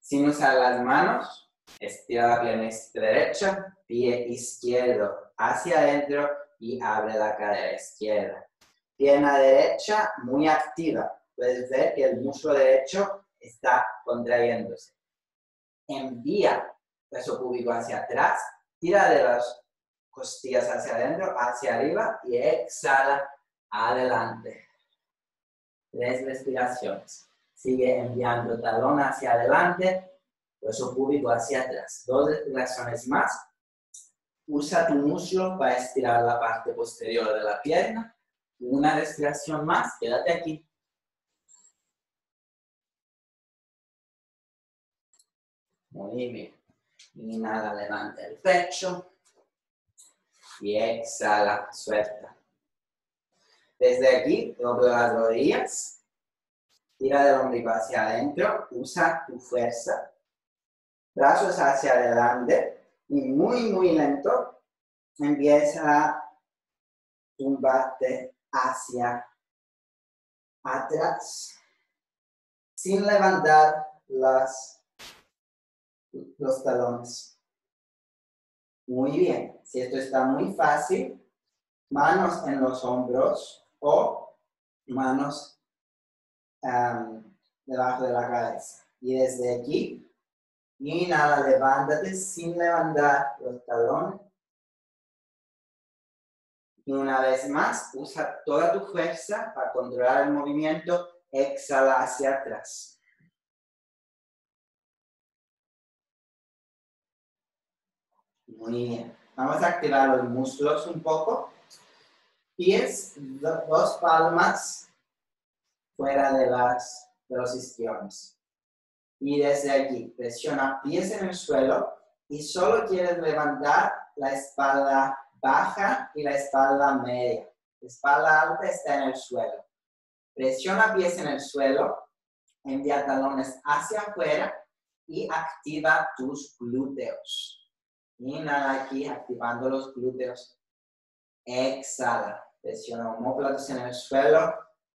Sin usar las manos, estira la pierna derecha, pie izquierdo hacia adentro y abre la cadera izquierda. Pierna derecha muy activa. Puedes ver que el muslo derecho está contrayéndose. Envía peso público hacia atrás, tira de las costillas hacia adentro, hacia arriba y exhala adelante. Tres respiraciones. Sigue enviando talón hacia adelante, peso público hacia atrás. Dos respiraciones más. Usa tu muslo para estirar la parte posterior de la pierna. Una respiración más, quédate aquí. Muy bien. Inhala, levanta el pecho. Y exhala, suelta. Desde aquí, dobla las rodillas. Tira del ombligo hacia adentro. Usa tu fuerza. Brazos hacia adelante. Y muy, muy lento. Empieza a tumbarte hacia atrás. Sin levantar las los talones. Muy bien. Si esto está muy fácil, manos en los hombros o manos debajo de la cabeza. Y desde aquí, inhala, levántate sin levantar los talones. Y una vez más, usa toda tu fuerza para controlar el movimiento. Exhala hacia atrás. Muy bien. Vamos a activar los músculos un poco. Pies, dos palmas fuera de, las, de los isquiones. Y desde aquí, presiona pies en el suelo y solo quieres levantar la espalda baja y la espalda media. La espalda alta está en el suelo. Presiona pies en el suelo, envía talones hacia afuera y activa tus glúteos. Inhala aquí, activando los glúteos. Exhala. Presiona homóplatos en el suelo,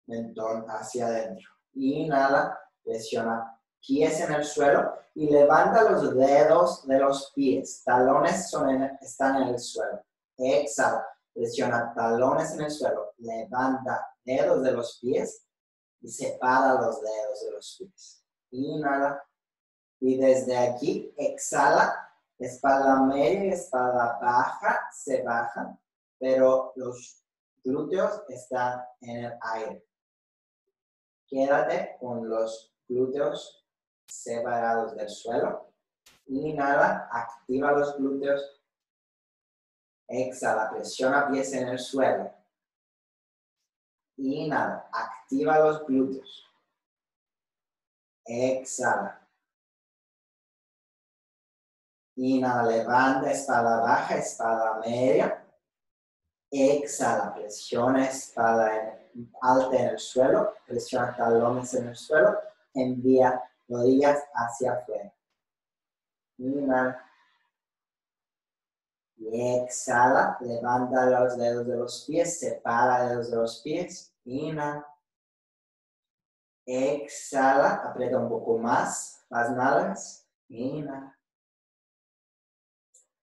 mentón hacia adentro. Inhala, presiona pies en el suelo y levanta los dedos de los pies. Talones están en el suelo. Exhala, presiona talones en el suelo. Levanta dedos de los pies y separa los dedos de los pies. Inhala. Y desde aquí, exhala. Espalda media y espalda baja se bajan, pero los glúteos están en el aire. Quédate con los glúteos separados del suelo. Inhala, activa los glúteos. Exhala, presiona pies en el suelo. Inhala, activa los glúteos. Exhala. Inhala, levanta, espalda baja, espalda media. Exhala, presiona espalda alta en el suelo, presiona talones en el suelo, envía rodillas hacia afuera. Inhala. Y exhala, levanta los dedos de los pies, separa dedos de los pies. Inhala. Exhala, aprieta un poco más las nalgas. Inhala.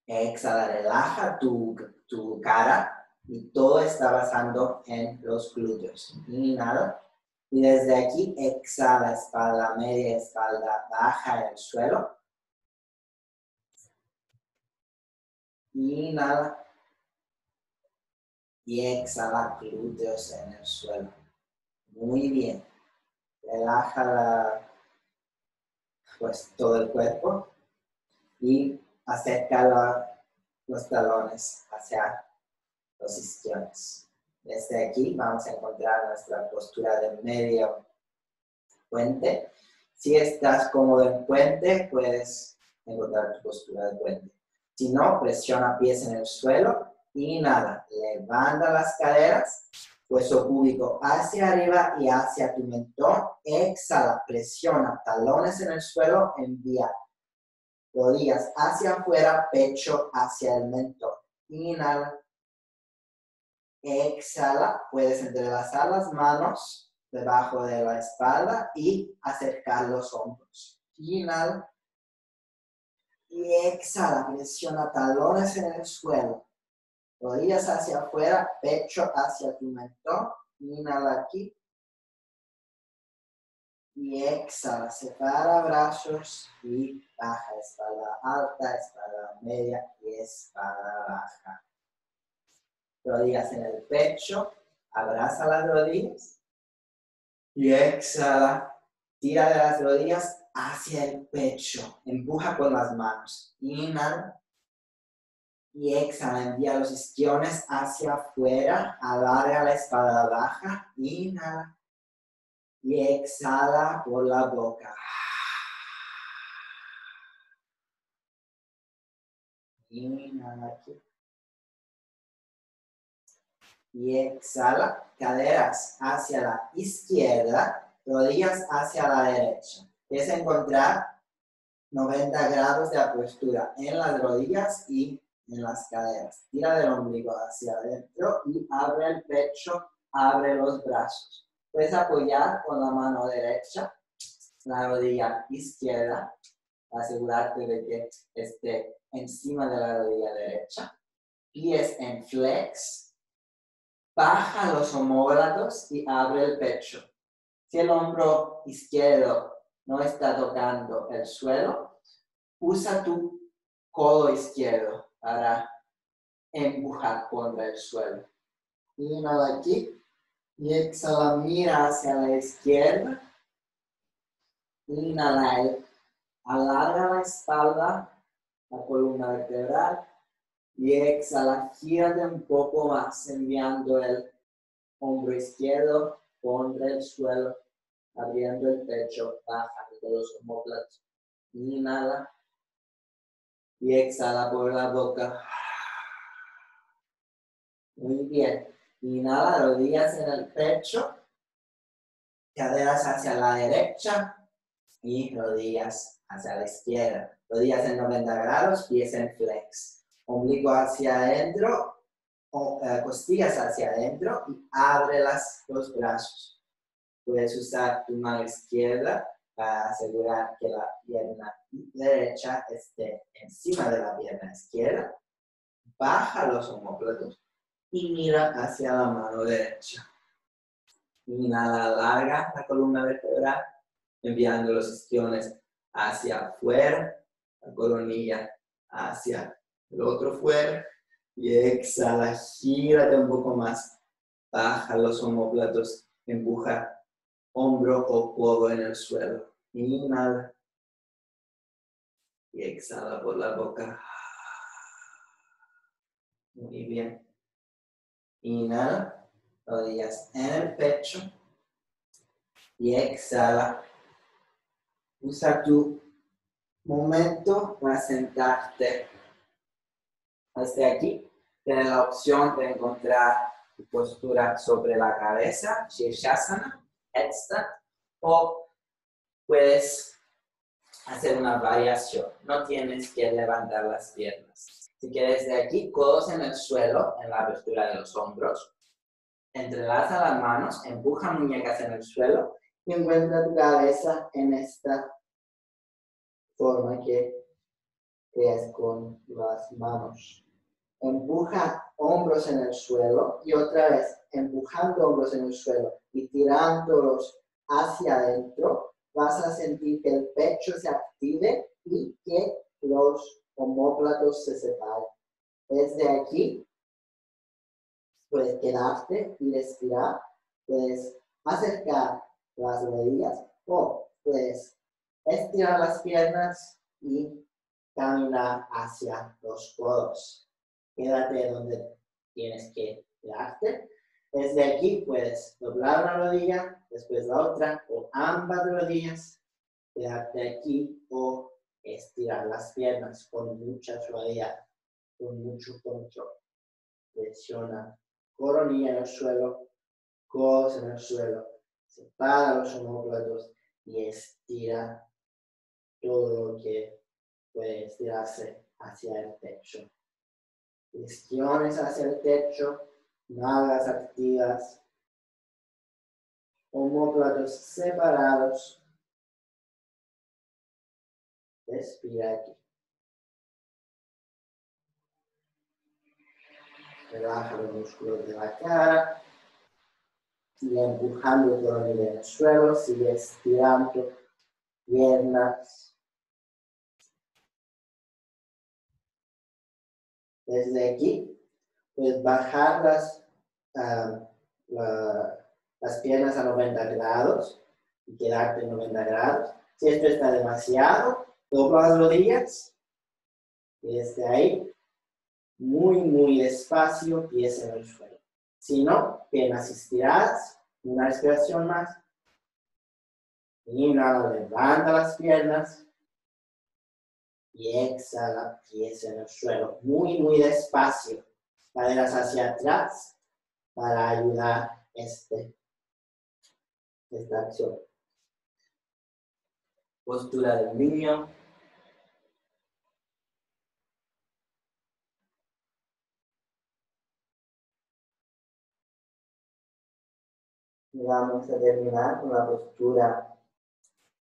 Exhala, relaja tu, tu cara y todo está basando en los glúteos. Inhala. Y desde aquí exhala, espalda media, espalda baja en el suelo. Inhala. Y exhala, glúteos en el suelo. Muy bien. Relaja pues, todo el cuerpo y acerca los talones hacia los isquiones. Desde aquí vamos a encontrar nuestra postura de medio puente. Si estás cómodo en puente, puedes encontrar tu postura de puente. Si no, presiona pies en el suelo. Inhala, levanta las caderas, hueso cúbico hacia arriba y hacia tu mentón. Exhala, presiona talones en el suelo, envía rodillas hacia afuera, pecho hacia el mentón. Inhala. Exhala, puedes entrelazar las manos debajo de la espalda y acercar los hombros. Inhala. Y exhala, presiona talones en el suelo. Rodillas hacia afuera, pecho hacia tu mentón. Inhala aquí. Y exhala, separa brazos y baja, espalda alta, espalda media y espalda baja. Rodillas en el pecho, abraza las rodillas y exhala, tira de las rodillas hacia el pecho, empuja con las manos, inhala y exhala, envía los isquiones hacia afuera, alarga la espalda baja, inhala y exhala por la boca. Inhala aquí. Y exhala, caderas hacia la izquierda, rodillas hacia la derecha. Es encontrar 90 grados de apertura en las rodillas y en las caderas. Tira del ombligo hacia adentro y abre el pecho, abre los brazos. Puedes apoyar con la mano derecha la rodilla izquierda, asegurarte de que esté encima de la rodilla derecha. Pies en flex. Baja los homóplatos y abre el pecho. Si el hombro izquierdo no está tocando el suelo, usa tu codo izquierdo para empujar contra el suelo. Inhala aquí y exhala, mira hacia la izquierda. Inhala, alarga la espalda, la columna vertebral. Y exhala, gírate un poco más, enviando el hombro izquierdo contra el suelo, abriendo el pecho, bajando los homóplatos. Inhala. Y exhala por la boca. Muy bien. Inhala, rodillas en el pecho, caderas hacia la derecha y rodillas hacia la izquierda. Rodillas en 90 grados, pies en flex. Ombligo hacia adentro, eh, costillas hacia adentro y abre los brazos. Puedes usar tu mano izquierda para asegurar que la pierna derecha esté encima de la pierna izquierda. Baja los homóplatos y mira hacia la mano derecha. Inhala, larga la columna vertebral enviando los isquiones hacia afuera, la coronilla hacia el otro fuera y exhala, gírate un poco más, baja los homóplatos, empuja hombro o codo en el suelo, inhala y exhala por la boca. Muy bien. Inhala, rodillas en el pecho y exhala. Usa tu momento para sentarte. Hasta aquí tienes la opción de encontrar tu postura sobre la cabeza, Shirshasana, headstand, o puedes hacer una variación. No tienes que levantar las piernas. Si quieres de aquí, codos en el suelo, en la apertura de los hombros. Entrelaza las manos, empuja muñecas en el suelo y encuentra tu cabeza en esta forma que creas con las manos. Empuja hombros en el suelo y otra vez empujando hombros en el suelo y tirándolos hacia adentro, vas a sentir que el pecho se active y que los homóplatos se separen. Desde aquí puedes quedarte y respirar, puedes acercar las rodillas o puedes estirar las piernas y caminar hacia los codos. Quédate donde tienes que quedarte. Desde aquí puedes doblar una rodilla, después la otra, o ambas rodillas, quedarte aquí o estirar las piernas con mucha suavidad, con mucho control. Presiona coronilla en el suelo, codos en el suelo, separa los homóplatos y estira todo lo que puede estirarse hacia el techo. Isquiones hacia el techo, nalgas activas, homóplatos separados. Respira aquí. Relaja los músculos de la cara. Sigue empujando todo el en el suelo. Sigue estirando piernas, Desde aquí, puedes bajar las, ah, las piernas a 90 grados y quedarte en 90 grados. Si esto está demasiado, dobla las rodillas y desde ahí, muy, muy despacio, pies en el suelo. Si no, piernas estiradas, una respiración más. Inhala, levanta las piernas y exhala pies en el suelo. Muy, muy despacio. Caderas hacia atrás para ayudar este, esta acción. Postura del niño. Vamos a terminar con la postura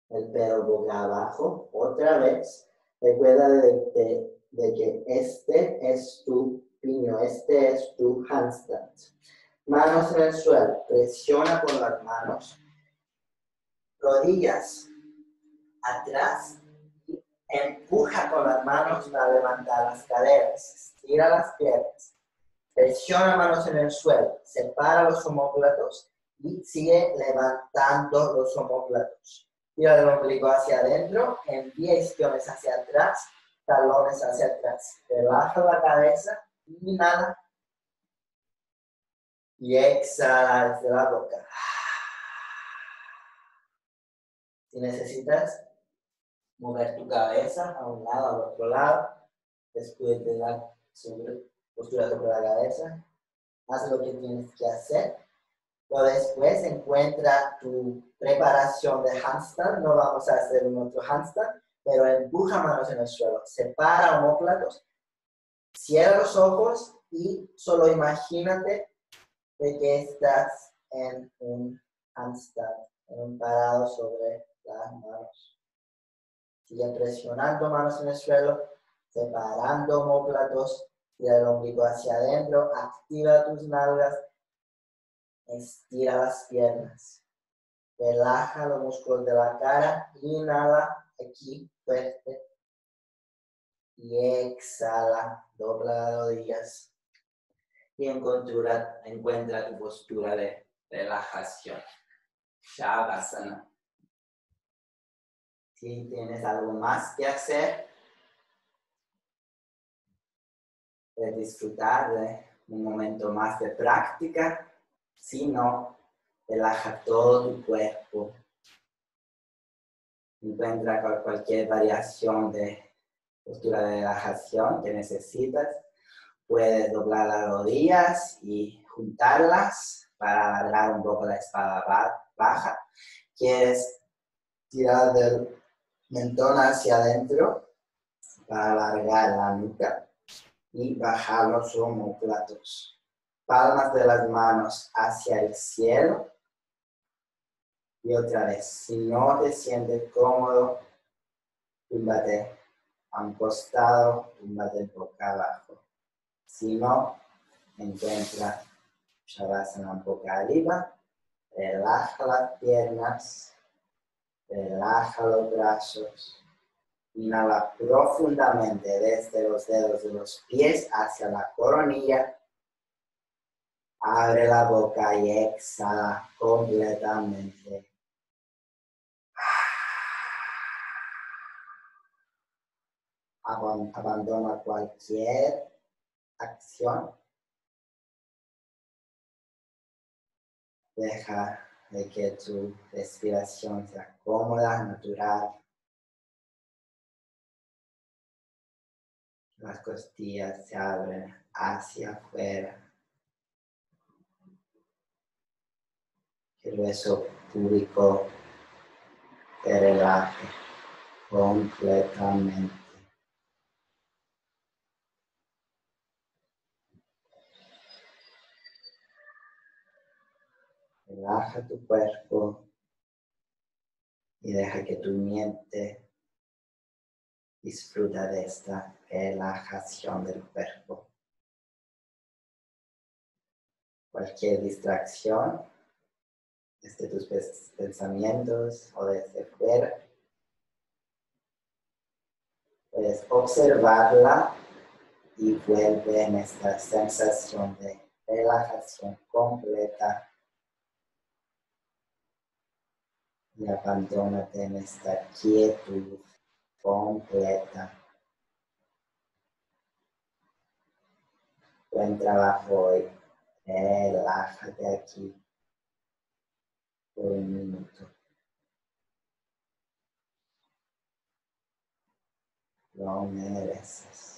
del pelo boca abajo. Otra vez Recuerda de, que este es tu piño, este es tu handstand. Manos en el suelo, presiona con las manos. Rodillas atrás empuja con las manos para levantar las caderas. Estira las piernas. Presiona manos en el suelo. Separa los homóplatos y sigue levantando los homóplatos. Tira el ombligo hacia adentro, envía isquiones hacia atrás, talones hacia atrás. Relaja la cabeza, inhala y exhala desde la boca. Si necesitas mover tu cabeza a un lado, al otro lado, después de la postura sobre la cabeza, haz lo que tienes que hacer Luego después encuentra tu preparación de handstand. No vamos a hacer un otro handstand, pero empuja manos en el suelo. Separa homóplatos. Cierra los ojos y solo imagínate de que estás en un handstand, en un parado sobre las manos. Sigue presionando manos en el suelo, separando homóplatos, tira el ombligo hacia adentro, activa tus nalgas Estira las piernas. Relaja los músculos de la cara. Inhala aquí, fuerte. Y exhala, dobla las rodillas. Y encuentra, encuentra tu postura de relajación. Shavasana. Si tienes algo más que hacer, puedes disfrutar de un momento más de práctica. Si no, relaja todo tu cuerpo. Encuentra cualquier variación de postura de relajación que necesitas. Puedes doblar las rodillas y juntarlas para alargar un poco la espada baja. Quieres tirar del mentón hacia adentro para alargar la nuca y bajar los homóplatos. Palmas de las manos hacia el cielo. Y otra vez, si no te sientes cómodo, túmbate a un costado, túmbate boca abajo. Si no, encuentra Shavasana un poco arriba, relaja las piernas, relaja los brazos, inhala profundamente desde los dedos de los pies hacia la coronilla, abre la boca y exhala completamente. Abandona cualquier acción Deja de que tu respiración sea cómoda, natural. Las costillas se abren hacia afuera. Que el hueso público te relaje completamente. Relaja tu cuerpo y deja que tu mente disfruta de esta relajación del cuerpo. Cualquier distracción desde tus pensamientos o desde fuera, puedes observarla y vuelve en esta sensación de relajación completa y abandónate en esta quietud completa. Buen trabajo hoy. Relájate aquí por un minuto. Lo mereces.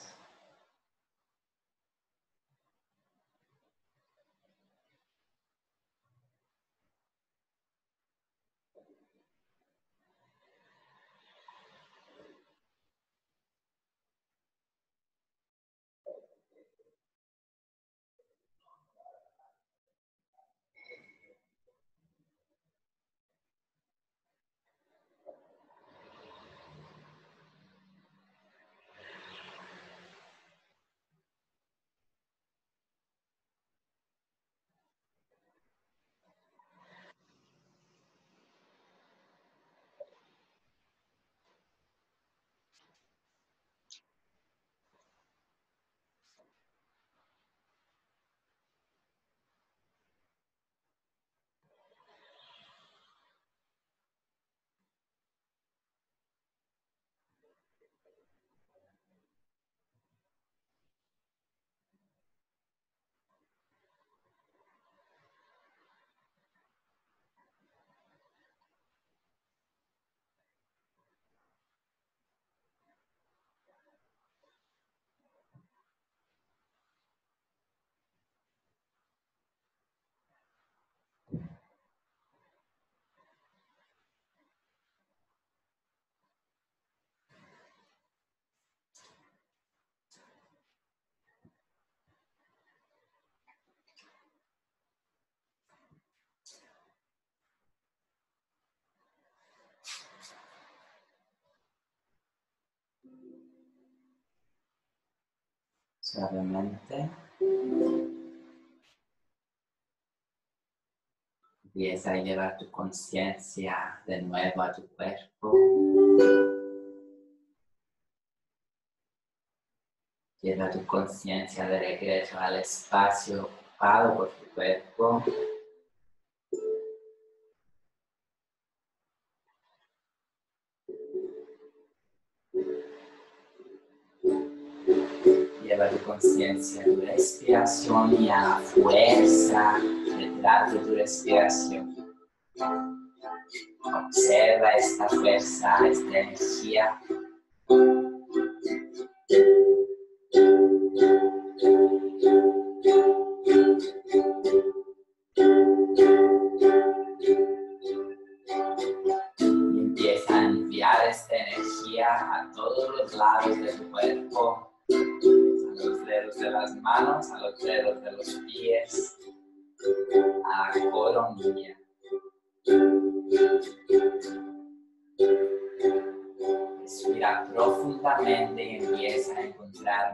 Suavemente. Empieza a llevar tu conciencia de nuevo a tu cuerpo. Lleva tu conciencia de regreso al espacio ocupado por tu cuerpo. Lleva tu conciencia a tu respiración y a fuerza detrás de tu respiración. Observa esta fuerza, esta energía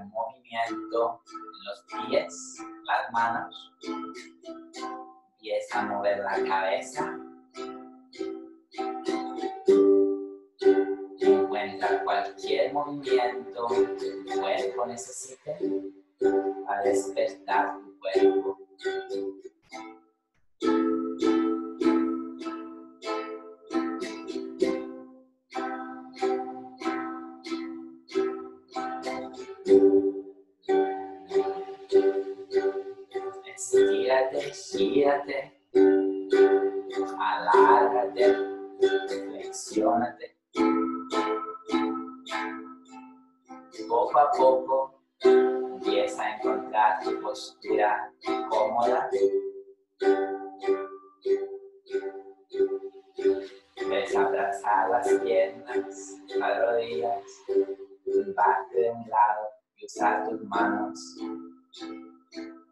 movimiento en los pies, las manos. Empieza a mover la cabeza. Encuentra cualquier movimiento que tu cuerpo necesite a despertar tu cuerpo. Tus manos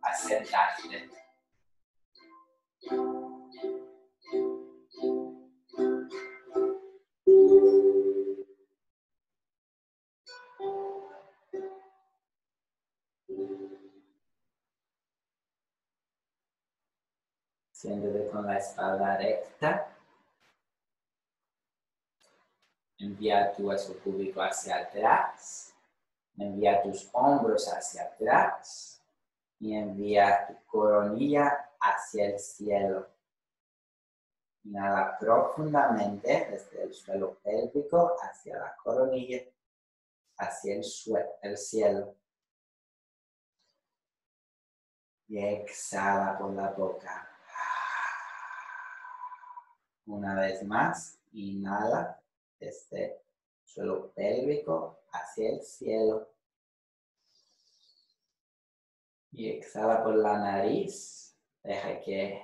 a sentarte. Con la espalda recta. Envía tu hueso público hacia atrás. Envía tus hombros hacia atrás. Y envía tu coronilla hacia el cielo. Inhala profundamente desde el suelo pélvico hacia la coronilla, hacia el, suelo, el cielo. Y exhala por la boca. Una vez más, inhala desde suelo pélvico hacia el cielo. Y exhala por la nariz. Deja que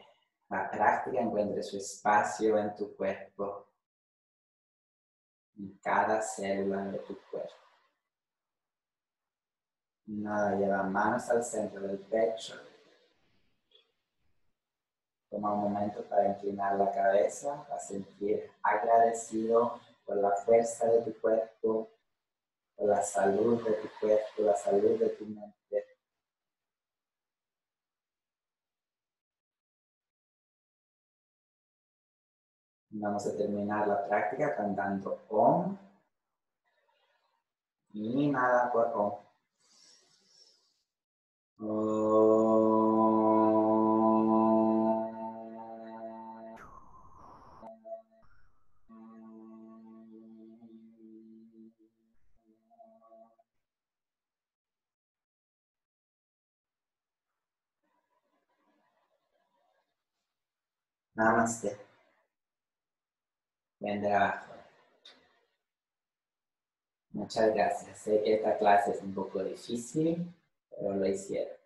la práctica encuentre su espacio en tu cuerpo, en cada célula de tu cuerpo. Nada, lleva manos al centro del pecho Toma un momento para inclinar la cabeza, para sentir agradecido por la fuerza de tu cuerpo, por la salud de tu cuerpo, la salud de tu mente. Vamos a terminar la práctica cantando Om y nada por. Namaste. Trabajo. Muchas gracias. Sé que esta clase es un poco difícil, pero lo hicieron.